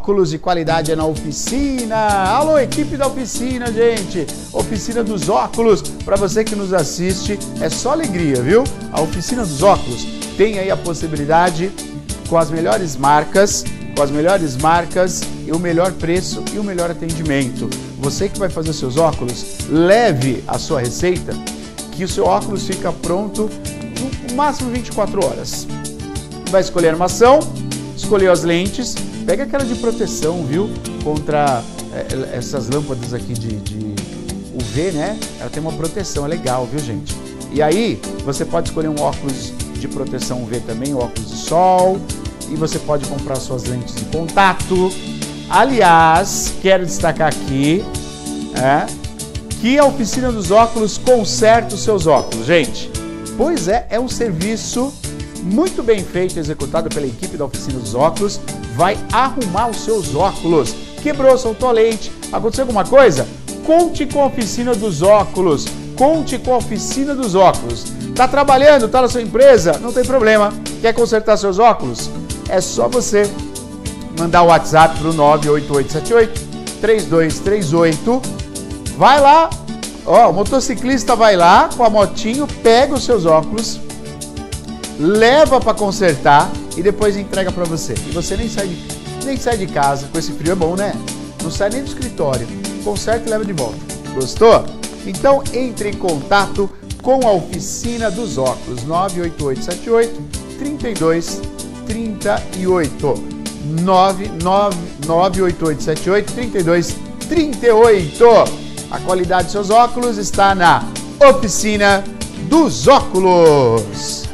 Óculos de qualidade é na oficina. Alô, equipe da oficina, gente. Oficina dos óculos. Para você que nos assiste, é só alegria, viu? A oficina dos óculos tem aí a possibilidade com as melhores marcas, com as melhores marcas e o melhor preço e o melhor atendimento. Você que vai fazer seus óculos, leve a sua receita que o seu óculos fica pronto no máximo 24 horas. Vai escolher a armação, escolher as lentes, pega aquela de proteção, viu? Contra é, essas lâmpadas aqui de, de UV, né? Ela tem uma proteção, é legal, viu, gente? E aí, você pode escolher um óculos de proteção UV também, óculos de sol, e você pode comprar suas lentes de contato. Aliás, quero destacar aqui é, que a oficina dos óculos conserta os seus óculos, gente. Pois é, é um serviço muito bem feito, executado pela equipe da oficina dos óculos. Vai arrumar os seus óculos. Quebrou, soltou leite, aconteceu alguma coisa? Conte com a oficina dos óculos. Conte com a oficina dos óculos. Tá trabalhando, tá na sua empresa? Não tem problema. Quer consertar seus óculos? É só você mandar o WhatsApp para o 98878 3238. Vai lá, ó, o motociclista vai lá com a motinho, pega os seus óculos, leva para consertar e depois entrega para você. E você nem sai, de, nem sai de casa, com esse frio é bom, né? Não sai nem do escritório. Conserta e leva de volta. Gostou? Então entre em contato com a oficina dos óculos 98878 3238. 38. 98878 3238. A qualidade de seus óculos está na Oficina dos Óculos.